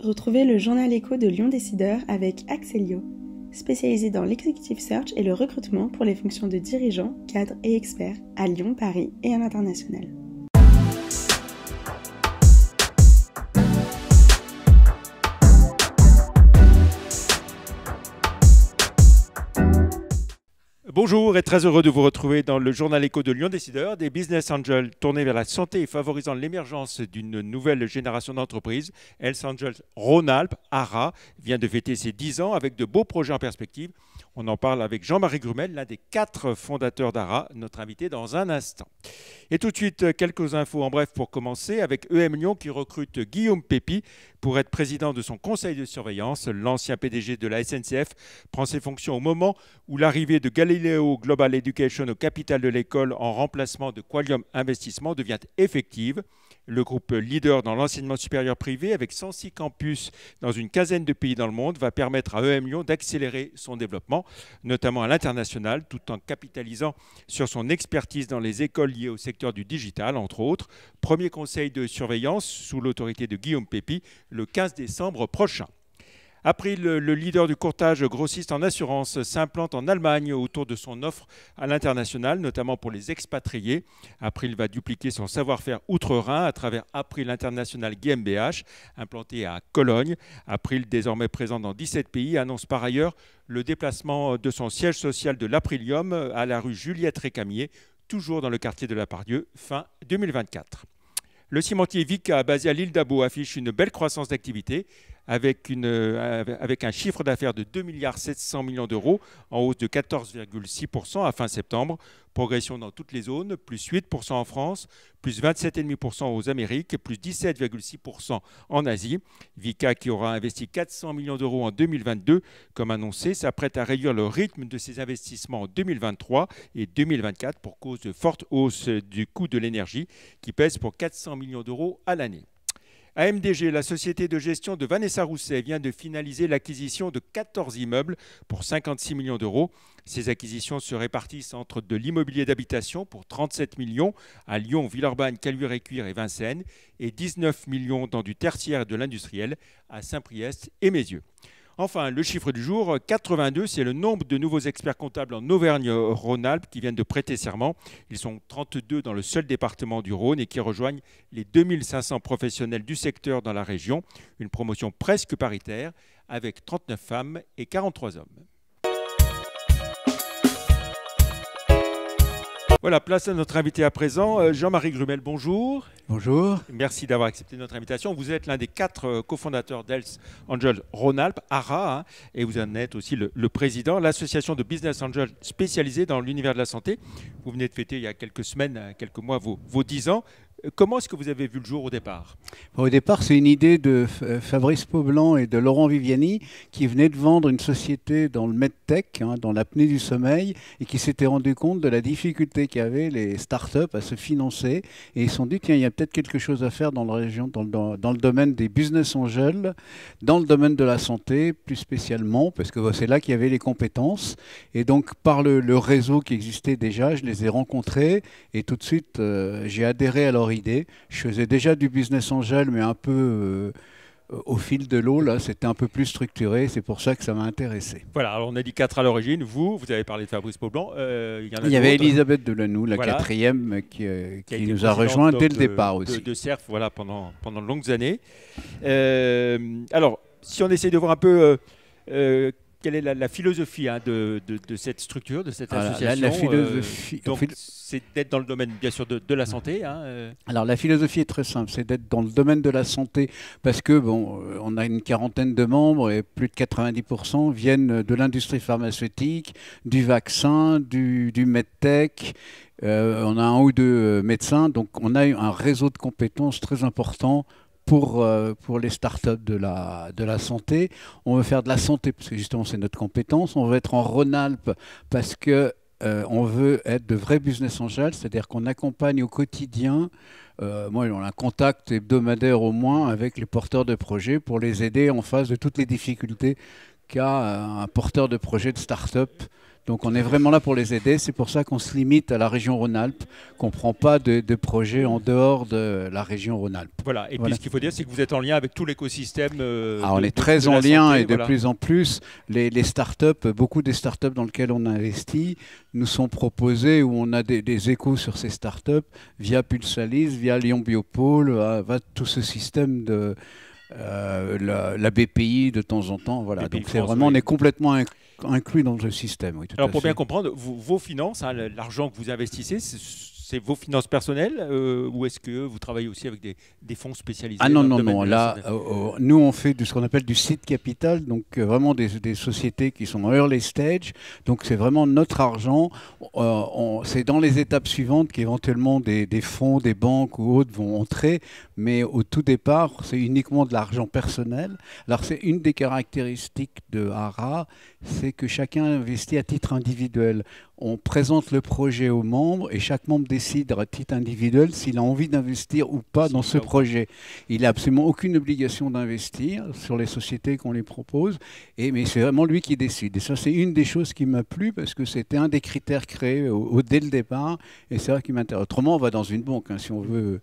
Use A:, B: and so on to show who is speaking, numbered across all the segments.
A: Retrouvez le journal écho de Lyon Décideur avec Axelio, spécialisé dans l'executive search et le recrutement pour les fonctions de dirigeants, cadres et experts à Lyon, Paris et à l'international.
B: Bonjour et très heureux de vous retrouver dans le journal écho de Lyon Décideur, des business angels tournés vers la santé et favorisant l'émergence d'une nouvelle génération d'entreprises. Health Angels Rhône-Alpes, ARA, vient de fêter ses 10 ans avec de beaux projets en perspective. On en parle avec Jean-Marie Grumel, l'un des quatre fondateurs d'ARA, notre invité dans un instant. Et tout de suite, quelques infos en bref pour commencer avec EM Lyon qui recrute Guillaume Pépi pour être président de son conseil de surveillance. L'ancien PDG de la SNCF prend ses fonctions au moment où l'arrivée de Galileo Global Education au capital de l'école en remplacement de Qualium Investissement devient effective. Le groupe leader dans l'enseignement supérieur privé, avec 106 campus dans une quinzaine de pays dans le monde, va permettre à EM Lyon d'accélérer son développement, notamment à l'international, tout en capitalisant sur son expertise dans les écoles liées au secteur du digital, entre autres. Premier conseil de surveillance sous l'autorité de Guillaume Pépi le 15 décembre prochain. April, le leader du courtage grossiste en assurance, s'implante en Allemagne autour de son offre à l'international, notamment pour les expatriés. April va dupliquer son savoir-faire outre-Rhin à travers April International GmbH, implanté à Cologne. April, désormais présent dans 17 pays, annonce par ailleurs le déplacement de son siège social de l'Aprilium à la rue Juliette Récamier, toujours dans le quartier de la Pardieu, fin 2024. Le cimentier Vica, basé à l'île d'Abo, affiche une belle croissance d'activité avec, euh, avec, un chiffre d'affaires de 2 milliards 700 millions d'euros, en hausse de 14,6% à fin septembre. Progression dans toutes les zones, plus 8% en France, plus 27,5% aux Amériques, plus 17,6% en Asie. Vika, qui aura investi 400 millions d'euros en 2022, comme annoncé, s'apprête à réduire le rythme de ses investissements en 2023 et 2024 pour cause de forte hausse du coût de l'énergie, qui pèse pour 400 millions d'euros à l'année. AMDG, la société de gestion de Vanessa Rousset, vient de finaliser l'acquisition de 14 immeubles pour 56 millions d'euros. Ces acquisitions se répartissent entre de l'immobilier d'habitation pour 37 millions à Lyon, Villeurbanne, Caluire-et-Cuire et Vincennes et 19 millions dans du tertiaire et de l'industriel à Saint-Priest et Mézieux. Enfin, le chiffre du jour, 82, c'est le nombre de nouveaux experts comptables en Auvergne-Rhône-Alpes qui viennent de prêter serment. Ils sont 32 dans le seul département du Rhône et qui rejoignent les 2500 professionnels du secteur dans la région. Une promotion presque paritaire avec 39 femmes et 43 hommes. Voilà, place à notre invité à présent, euh, Jean-Marie Grumel, bonjour.
C: Bonjour.
B: Merci d'avoir accepté notre invitation. Vous êtes l'un des quatre euh, cofondateurs d'Els Angel Rhône-Alpes, ARA, hein, et vous en êtes aussi le, président, l'association de business angels spécialisée dans l'univers de la santé. Vous venez de fêter il y a quelques semaines, euh, quelques mois, vos, vos 10 ans. Comment est-ce que vous avez vu le jour au départ?
C: Au départ, c'est une idée de Fabrice Paublanc et de Laurent Viviani qui venaient de vendre une société dans le medtech, hein, dans l'apnée du sommeil, et qui s'étaient rendu compte de la difficulté qu'avaient les startups à se financer. Et ils se sont dit, tiens, il y a peut-être quelque chose à faire dans la région, dans le domaine des business angels, dans le domaine de la santé plus spécialement, parce que c'est là qu'il y avait les compétences. Et donc, par le, réseau qui existait déjà, je les ai rencontrés et tout de suite, euh, j'ai adhéré à leur idée. Je faisais déjà du business angel, mais un peu euh, au fil de l'eau. Là, c'était un peu plus structuré. C'est pour ça que ça m'a intéressé.
B: Voilà, alors on a dit quatre à l'origine. Vous, vous avez parlé de Fabrice Paublanc.
C: Euh, il y, avait Elisabeth Delanou, la quatrième, qui, euh, qui, nous a rejoint dès le départ aussi.
B: De, de CERF, voilà, pendant, pendant de longues années. alors, si on essaie de voir un peu quelle est la, philosophie hein, de, cette structure, de cette association
C: la, philosophie,
B: c'est d'être dans le domaine, bien sûr, de, la santé. Hein, euh.
C: Alors, la philosophie est très simple, c'est d'être dans le domaine de la santé parce que, bon, euh, on a une quarantaine de membres et plus de 90% viennent de l'industrie pharmaceutique, du vaccin, du, du medtech. Euh, on a un ou deux médecins, donc on a un réseau de compétences très important pour, pour les startups de la, de la santé. On veut faire de la santé parce que justement c'est notre compétence. On veut être en Rhône-Alpes parce que euh, on veut être de vrais business angels, c'est-à-dire qu'on accompagne au quotidien, euh, moi on a un contact hebdomadaire au moins avec les porteurs de projets pour les aider en face de toutes les difficultés qu'à un porteur de projet de start-up donc on est vraiment là pour les aider. C'est pour ça qu'on se limite à la région Rhône-Alpes, qu'on ne prend pas de, projets en dehors de la région Rhône-Alpes.
B: Voilà, et puis ce qu'il faut dire, c'est que vous êtes en lien avec tout l'écosystème.
C: Euh, ah, on est très en lien et de plus en plus, les, les startups, beaucoup des startups dans lesquelles on investit, nous sont proposés où on a des, échos sur ces startups via Pulsalis, via Lyon Biopole, euh, va tout ce système de. Euh, la, BPI de temps en temps. Voilà. Donc c'est vraiment, on est complètement inclus dans le système.
B: Alors pour bien comprendre, vos, finances, hein, l'argent que vous investissez, c'est vos finances personnelles euh, ou est-ce que vous travaillez aussi avec des, fonds spécialisés
C: Ah non, non, non. Là, euh, euh, nous, on fait de ce qu'on appelle du seed capital, donc vraiment des, sociétés qui sont en early stage. Donc c'est vraiment notre argent. c'est dans les étapes suivantes qu'éventuellement des, des, fonds, des banques ou autres vont entrer. Mais au tout départ, c'est uniquement de l'argent personnel. Alors c'est une des caractéristiques de HARA, c'est que chacun investit à titre individuel on présente le projet aux membres et chaque membre décide à titre individuel s'il a envie d'investir ou pas dans ce projet. Il n'a absolument aucune obligation d'investir sur les sociétés qu'on lui propose, et, mais c'est vraiment lui qui décide. Et ça, c'est une des choses qui m'a plu parce que c'était un des critères créés au, dès le départ, et c'est ça qui m'intéresse. Autrement, on va dans une banque hein, si on veut.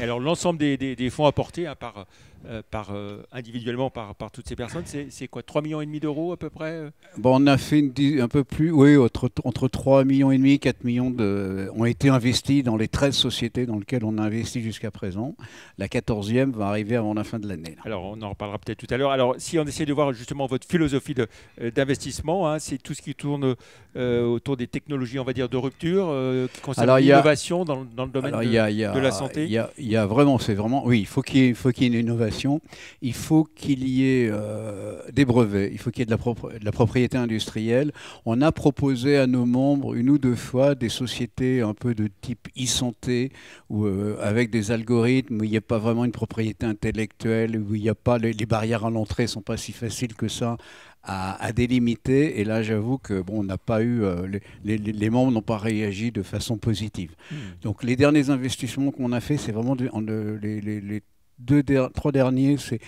B: Alors l'ensemble des, fonds apportés hein, par euh, par, euh, individuellement par, par, toutes ces personnes, c'est quoi 3,5 millions et demi d'euros à peu près euh?
C: Bon, On a fait un peu plus, oui, entre, entre 3 millions et demi et 4 millions de, ont été investis dans les 13 sociétés dans lesquelles on a investi jusqu'à présent. La 14e va arriver avant la fin de l'année.
B: Alors on en reparlera peut-être tout à l'heure. Alors si on essaie de voir justement votre philosophie d'investissement, hein, c'est tout ce qui tourne autour des technologies, on va dire, de rupture, qui concerne l'innovation dans, dans, le domaine de, la santé?
C: Il y, a vraiment, c'est vraiment, oui, il faut qu'il y, ait une innovation il faut qu'il y ait euh, des brevets, il faut qu'il y ait de la, propriété industrielle. On a proposé à nos membres une ou deux fois des sociétés un peu de type e-santé, euh, avec des algorithmes où il n'y a pas vraiment une propriété intellectuelle, où il n'y a pas les, barrières à l'entrée sont pas si faciles que ça à, délimiter. Et là, j'avoue que bon, on n'a pas eu, euh, les, membres n'ont pas réagi de façon positive. Hmm. Donc, les derniers investissements qu'on a fait, c'est vraiment les, les, deux, trois derniers, c'est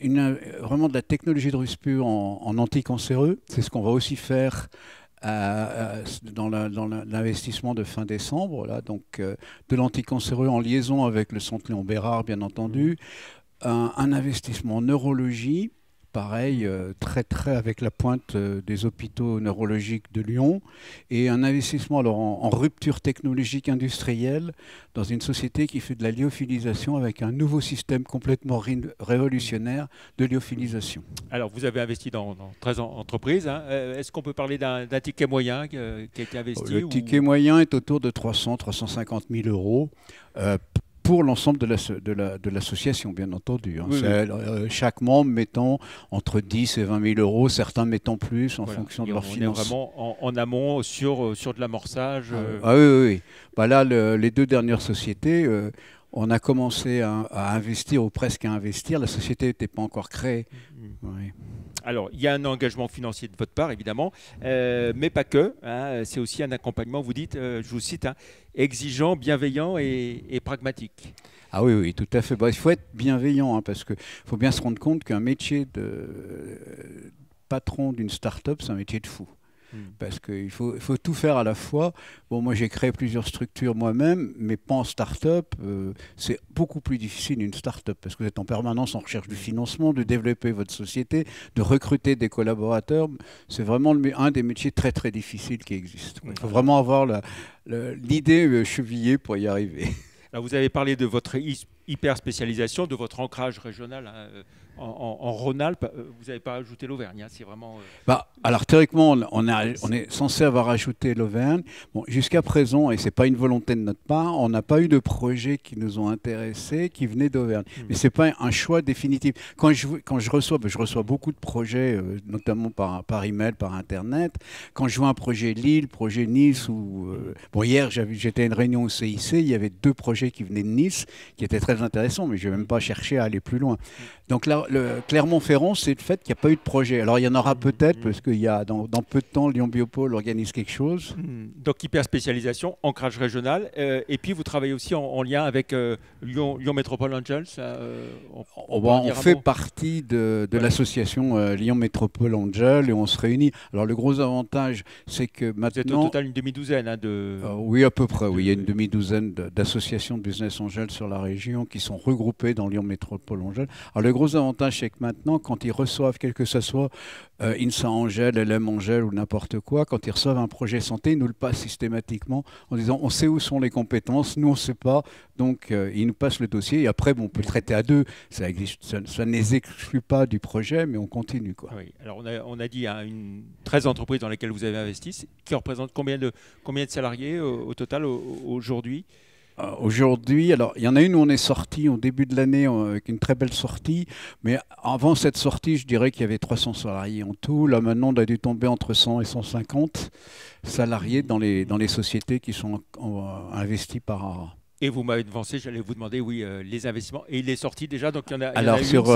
C: une, vraiment de la technologie de Ruspur en, en anticancéreux. C'est ce qu'on va aussi faire euh, euh, dans l'investissement de fin décembre, là, donc euh, de l'anticancéreux en liaison avec le Centre Léon Bérard, bien entendu, un, un investissement en neurologie pareil, euh, très très avec la pointe euh, des hôpitaux neurologiques de Lyon, et un investissement alors en, rupture technologique industrielle dans une société qui fait de la lyophilisation avec un nouveau système complètement révolutionnaire de lyophilisation.
B: Alors vous avez investi dans, 13 entreprises. Hein. Euh, est-ce qu'on peut parler d'un ticket moyen qui a été investi
C: Le ticket moyen est autour de 300-350 000 euros pour l'ensemble de l'association, la, de bien entendu. Hein. Euh, chaque membre mettant entre 10 et 20 000 euros, certains mettant plus en fonction de leur finances.
B: On est vraiment en, amont sur, euh, sur de l'amorçage.
C: Ah, euh. ah, oui, oui. Bah là, les deux dernières sociétés, on a commencé à, investir ou presque à investir. La société n'était pas encore créée.
B: Mm. Alors, il y a un engagement financier de votre part, évidemment, mais pas que. Hein. c'est aussi un accompagnement, vous dites, je vous cite, hein, exigeant, bienveillant et, pragmatique.
C: Ah oui, oui, tout à fait. Bah, il faut être bienveillant, hein, parce qu'il faut bien se rendre compte qu'un métier de patron d'une start-up, c'est un métier de fou. Hmm. Parce qu'il faut, faut, tout faire à la fois. Bon, moi, j'ai créé plusieurs structures moi-même, mais pas en start-up. Euh, c'est beaucoup plus difficile une start-up parce que vous êtes en permanence en recherche du financement, de développer votre société, de recruter des collaborateurs. C'est vraiment un des métiers très, très difficiles qui existent. Il faut vraiment avoir l'idée euh, chevillée pour y arriver.
B: vous avez parlé de votre hyper spécialisation, de votre ancrage régional. Hein, en, Rhône-Alpes, euh, vous n'avez pas ajouté l'Auvergne. Hein, c'est vraiment. Euh,
C: bah, alors théoriquement, on, on, est censé avoir ajouté l'Auvergne. Bon, jusqu'à présent, et c'est pas une volonté de notre part, on n'a pas eu de projets qui nous ont intéressés qui venaient d'Auvergne. Mais hmm. Mais c'est pas un choix définitif. Quand je quand je reçois, je reçois beaucoup de projets, euh, notamment par par email, par internet. Quand je vois un projet Lille, projet Nice ou bon hier j'étais à une réunion au CIC, il y avait deux projets qui venaient de Nice qui étaient très intéressants, mais je n'ai même pas cherché à aller plus loin. Donc là le Clermont-Ferrand, c'est le fait qu'il n'y a pas eu de projet. Alors, il y en aura peut-être, parce qu'il y a dans, peu de temps, Lyon Biopôle organise quelque chose.
B: Hmm. Donc, hyper spécialisation, ancrage régional. Euh, et puis, vous travaillez aussi en, lien avec euh, Lyon, Lyon Métropole Angels.
C: Euh, on, on, fait partie de, l'association Lyon Métropole Angels et on se réunit. Alors, le gros avantage, c'est que maintenant. Vous êtes au
B: total une demi-douzaine hein, de.
C: oui, à peu près. Oui, il y a une demi-douzaine d'associations de business angels sur la région qui sont regroupées dans Lyon Métropole Angels. Alors, le gros avantage, c'est que maintenant, quand ils reçoivent, quel que ce soit euh, INSA Angèle, LM Angèle ou n'importe quoi, quand ils reçoivent un projet santé, ils nous le passent systématiquement en disant on sait où sont les compétences, nous on ne sait pas, donc euh, ils nous passent le dossier et après bon, on peut le traiter à deux, ça, ne les exclut pas du projet, mais on continue. Quoi.
B: Oui. Alors on a, on a dit hein, une 13 entreprises dans lesquelles vous avez investi, qui représentent combien de, combien de salariés au total aujourd'hui?
C: Aujourd'hui, alors il y en a une où on est sorti au début de l'année euh, avec une très belle sortie, mais avant cette sortie, je dirais qu'il y avait 300 salariés en tout. Là maintenant, on a dû tomber entre 100 et 150 salariés dans les, dans les sociétés qui sont investies par.
B: Et vous m'avez devancé, j'allais vous demander, oui, euh, les investissements. Et il est sorti déjà, donc il y en a.
C: Alors, sur,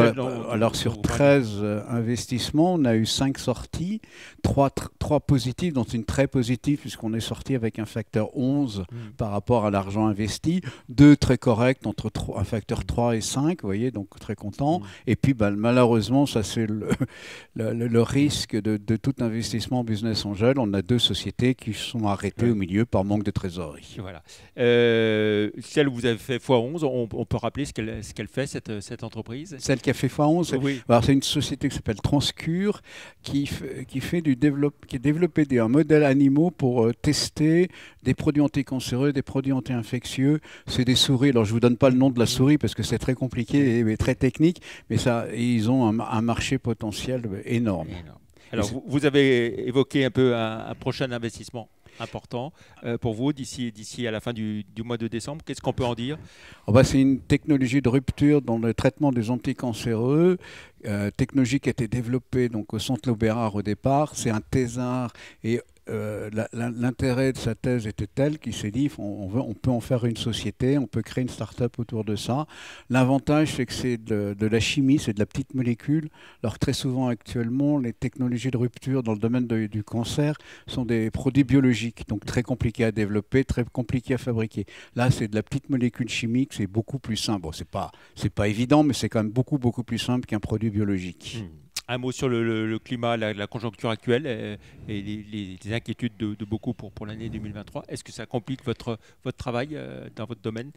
C: alors sur 13 euh, investissements, on a eu 5 sorties, 3, 3 positives, dont une très positive, puisqu'on est sorti avec un facteur 11 hmm. par rapport à l'argent investi, 2 très corrects, entre un facteur 3 et 5, vous voyez, donc très content. Hmm. Et puis, bah, malheureusement, ça c'est le, le, risque de, de, tout investissement en business angel. On a deux sociétés qui sont arrêtées au milieu par manque de trésorerie.
B: Voilà. Euh, celle où vous avez fait x11, on, peut rappeler ce qu'elle ce qu'elle fait, cette, cette, entreprise
C: Celle qui a fait x11, oui. c'est une société qui s'appelle Transcure, qui, qui, fait du développe, qui a développé des, un modèle animaux pour euh, tester des produits anticancéreux, des produits anti-infectieux. C'est des souris. Alors, je ne vous donne pas le nom de la souris parce que c'est très compliqué et, très technique, mais ça, ils ont un, marché potentiel énorme.
B: Alors, vous, avez évoqué un peu un prochain investissement important euh, pour vous d'ici, d'ici à la fin du, mois de décembre. Qu'est-ce qu'on peut en dire?
C: Oh bah, C'est une technologie de rupture dans le traitement des anticancéreux, euh, technologie qui a été développée donc, au Centre Lobérard au départ. C'est un thésard et euh, l'intérêt de sa thèse était tel qu'il s'est dit on, peut en faire une société, on peut créer une start-up autour de ça. L'avantage, c'est que c'est de, la chimie, c'est de la petite molécule. Alors très souvent actuellement, les technologies de rupture dans le domaine du cancer sont des produits biologiques, donc très compliqués à développer, très compliqués à fabriquer. Là, c'est de la petite molécule chimique, c'est beaucoup plus simple. Bon, c'est pas, pas évident, mais c'est quand même beaucoup, beaucoup plus simple qu'un produit
B: Hmm. Un mot sur le, climat, la, conjoncture actuelle et, les, inquiétudes de, beaucoup pour, pour l'année 2023. Est-ce que ça complique votre, votre travail euh, dans votre domaine?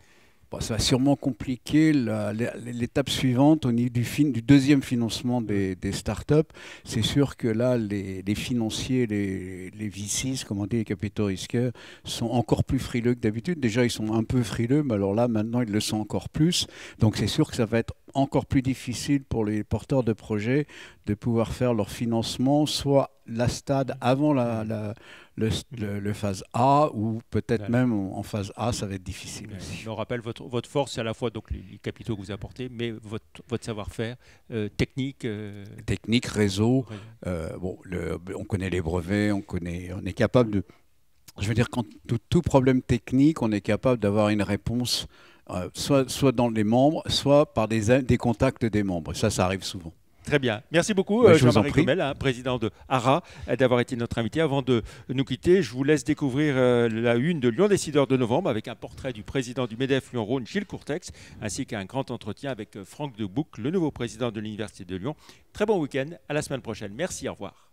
C: Ça va sûrement compliquer l'étape suivante au niveau du, deuxième financement des, des startups. C'est sûr que là, les, financiers, les, les VCs, comme on dit, les capitaux risqueurs, sont encore plus frileux que d'habitude. Déjà, ils sont un peu frileux, mais alors là, maintenant, ils le sont encore plus. Donc, c'est sûr que ça va être encore plus difficile pour les porteurs de projets de pouvoir faire leur financement, soit la stade avant la, le, phase A ou peut-être même en phase A, ça va être difficile.
B: Je rappelle, votre, votre force, c'est à la fois donc, les, capitaux que vous apportez, mais votre, votre savoir-faire euh, technique. Euh,
C: technique, réseau. Euh, bon, on connaît les brevets, on, connaît, on est capable de. Je veux dire, quand tout, tout problème technique, on est capable d'avoir une réponse soit, soit dans les membres, soit par des, des contacts des membres. Ça, ça arrive souvent.
B: Très bien. Merci beaucoup, bah, Jean-Marie Gommel, hein, président de ARA, d'avoir été notre invité. Avant de nous quitter, je vous laisse découvrir euh, la une de Lyon Décideur de novembre avec un portrait du président du MEDEF Lyon-Rhône, Gilles Courtex, ainsi qu'un grand entretien avec euh, Franck Debouc, le nouveau président de l'Université de Lyon. Très bon week-end. À la semaine prochaine. Merci. Au revoir.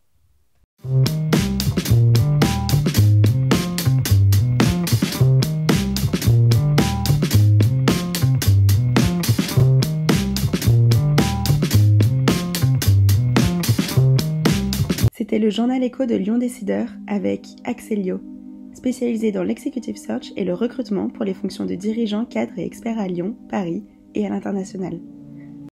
A: C'était le journal écho de Lyon Décideur avec Axelio, spécialisé dans l'executive search et le recrutement pour les fonctions de dirigeants, cadres et experts à Lyon, Paris et à l'international.